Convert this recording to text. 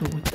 Oh.